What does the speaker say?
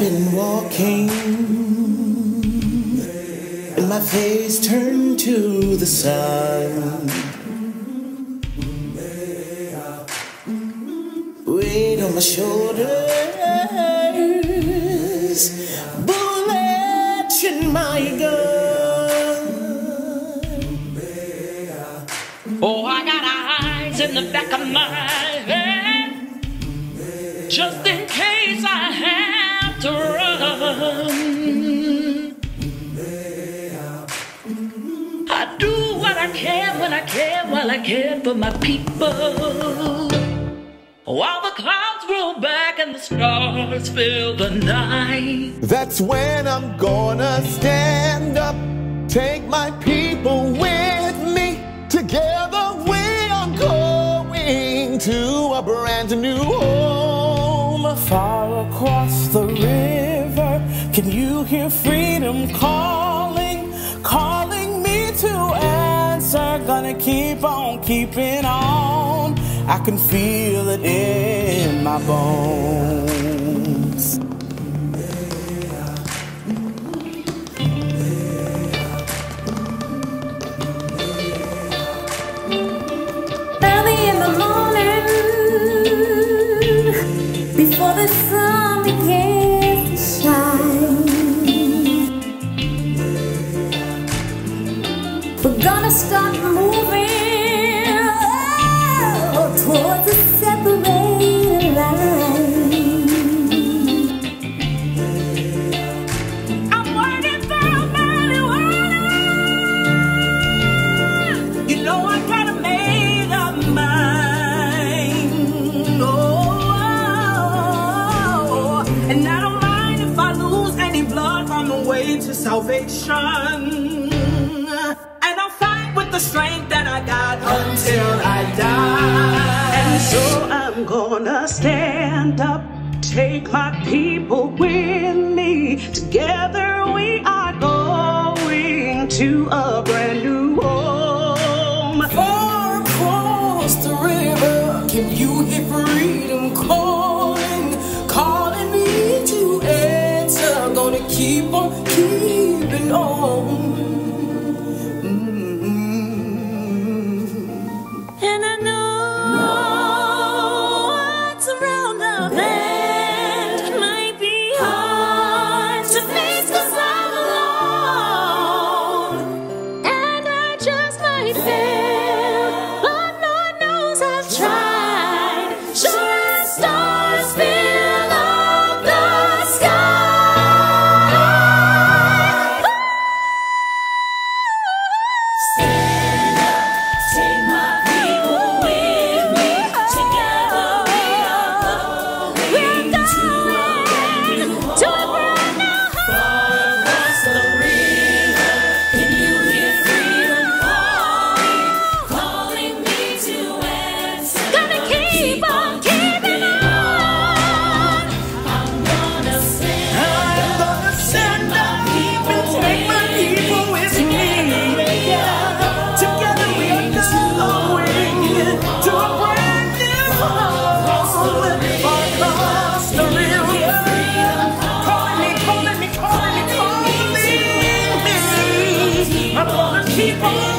been walking, and my face turned to the sun. Weight on my shoulders, bullets in my gun. Oh, I got eyes in the back of my head, just in can while I can for my people. While the clouds roll back and the stars fill the night. That's when I'm gonna stand up, take my people with me. Together we are going to a brand new home. Far across the river, can you hear freedom calling? Calling me to answer. Gonna keep on keeping on. I can feel it in my bones. Early in the morning, before the sun begins to shine, we're gonna start salvation. And I'll fight with the strength that I got until I die. And so I'm gonna stand up, take my people with me. Together we are going to a brand new home. Far across the river, can you hear freedom call? oh. people.